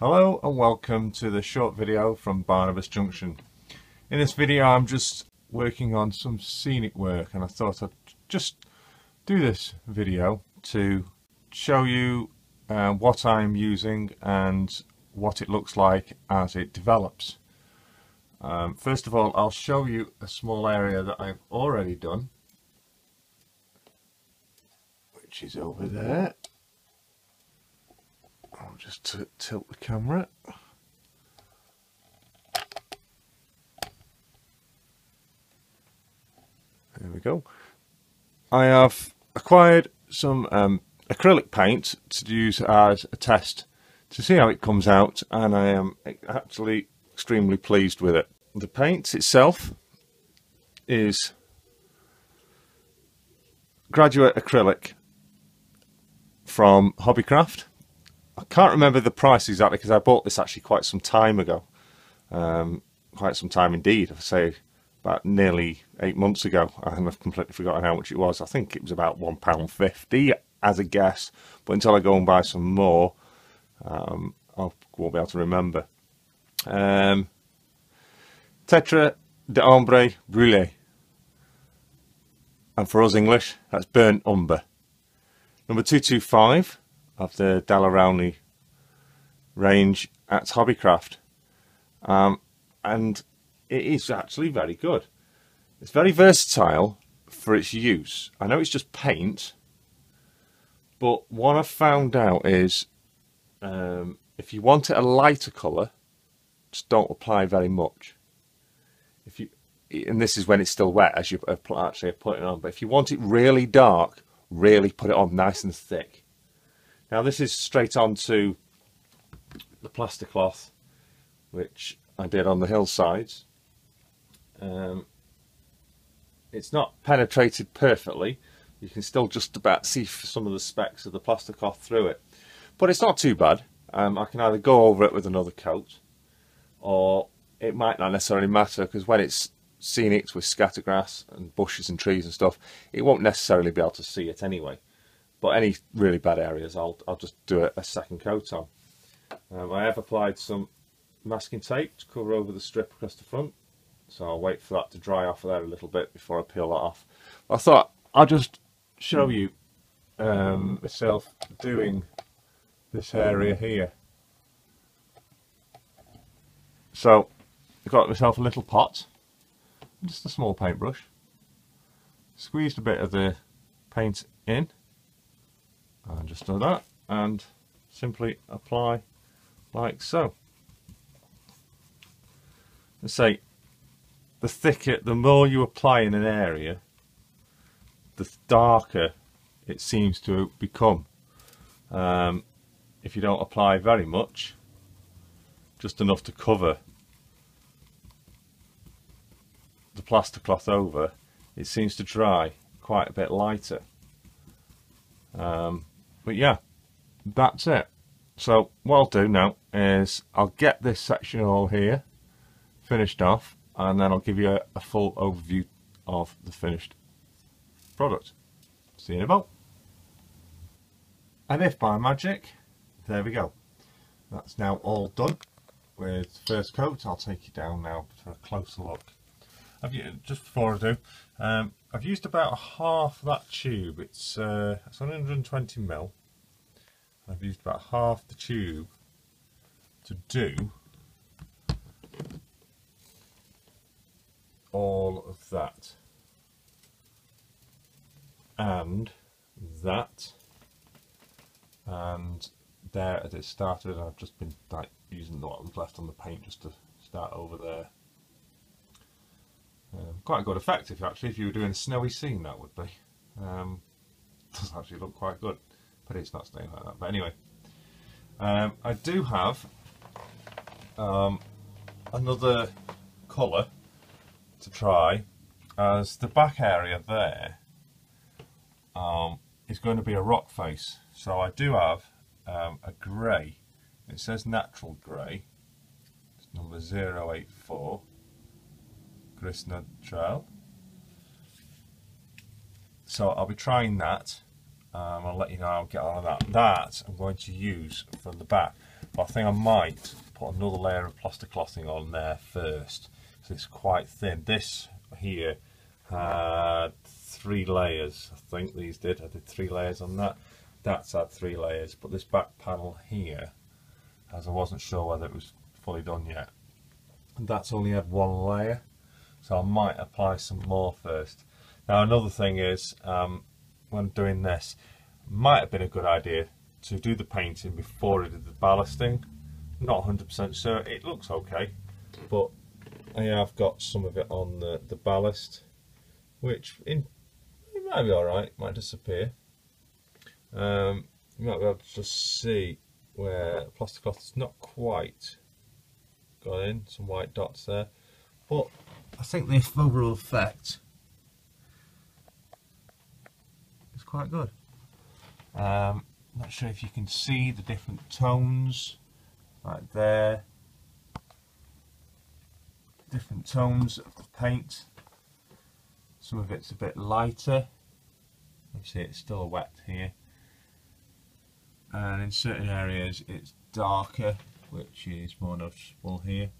Hello and welcome to the short video from Barnabas Junction. In this video I'm just working on some scenic work and I thought I'd just do this video to show you uh, what I'm using and what it looks like as it develops. Um, first of all I'll show you a small area that I've already done which is over there Just tilt the camera. There we go. I have acquired some um, acrylic paint to use as a test to see how it comes out and I am actually extremely pleased with it. The paint itself is graduate acrylic from Hobbycraft I can't remember the price exactly because I bought this actually quite some time ago. Um, quite some time indeed. I say about nearly eight months ago, and I've completely forgotten how much it was. I think it was about one pound fifty as a guess, but until I go and buy some more, um, I won't be able to remember. Um, Tetra d'Ombre Brûlée, and for us English, that's burnt umber. Number two two five of the Daler-Rowney range at Hobbycraft. Um, and it is actually very good. It's very versatile for its use. I know it's just paint, but what I've found out is um, if you want it a lighter colour, just don't apply very much. If you, and this is when it's still wet as you actually put it on. But if you want it really dark, really put it on nice and thick. Now this is straight onto the plaster cloth which I did on the hillsides. Um, it's not penetrated perfectly. You can still just about see some of the specks of the plaster cloth through it. But it's not too bad. Um, I can either go over it with another coat or it might not necessarily matter because when it's scenic with scattergrass and bushes and trees and stuff, it won't necessarily be able to see it anyway. But any really bad areas, I'll, I'll just do a, a second coat on. Um, I have applied some masking tape to cover over the strip across the front. So I'll wait for that to dry off there a little bit before I peel that off. I thought I'll just show you um, myself doing this area here. So I've got myself a little pot, just a small paintbrush, squeezed a bit of the paint in and just do that and simply apply like so. Let's say the thicker, the more you apply in an area, the darker it seems to become. Um, if you don't apply very much, just enough to cover the plaster cloth over, it seems to dry quite a bit lighter. Um, but yeah, that's it. So what I'll do now is I'll get this section all here finished off and then I'll give you a, a full overview of the finished product. See you in a moment. And if by magic, there we go. That's now all done with first coat. I'll take you down now for a closer look. Have just before I do, um, I've used about half that tube. It's, uh, it's 120 mil. I've used about half the tube to do all of that and that and there as it started I've just been like using what was left on the paint just to start over there um, quite a good effect if actually if you were doing a snowy scene that would be um, does actually look quite good but it's not staying like that. But anyway, um, I do have um, another colour to try as the back area there um, is going to be a rock face. So I do have um, a grey. It says natural grey. It's number 084. Gris Natural. So I'll be trying that Um, I'll let you know how I get on that. That I'm going to use from the back. But I think I might put another layer of plaster clothing on there first. So it's quite thin. This here had three layers. I think these did. I did three layers on that. That's had three layers. But this back panel here, as I wasn't sure whether it was fully done yet, that's only had one layer. So I might apply some more first. Now another thing is, um, when doing this, might have been a good idea to do the painting before I did the ballasting. Not 100% sure, it looks okay, but I have got some of it on the, the ballast, which in, it might be alright, might disappear. Um, you might be able to just see where plaster cloth is not quite got in, some white dots there, but I think the overall effect is quite good. Um, not sure if you can see the different tones right there. Different tones of the paint. Some of it's a bit lighter. See it's still wet here. And in certain areas it's darker which is more noticeable here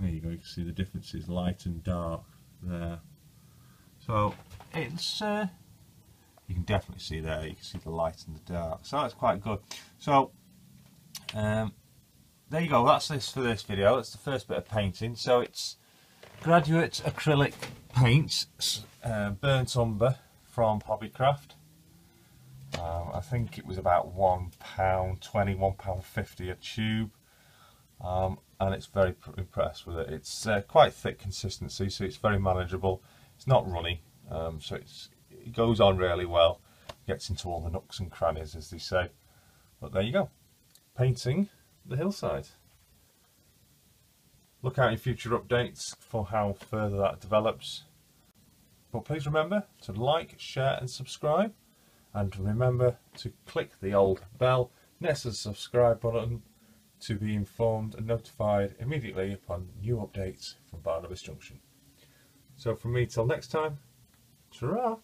there you go you can see the differences light and dark there. So it's uh, you can definitely see there you can see the light and the dark. So that's quite good. So um, there you go that's this for this video. It's the first bit of painting. So it's graduate acrylic paints uh, burnt umber from Hobbycraft. Um, I think it was about one pound twenty one pound fifty a tube um, and it's very impressed with it it's uh, quite thick consistency so it's very manageable it's not runny um, so it goes on really well, gets into all the nooks and crannies as they say. But there you go, painting the hillside. Look out in future updates for how further that develops. But please remember to like, share and subscribe. And remember to click the old bell next to the subscribe button to be informed and notified immediately upon new updates from Barnabas Junction. So from me till next time, ta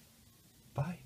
Bye.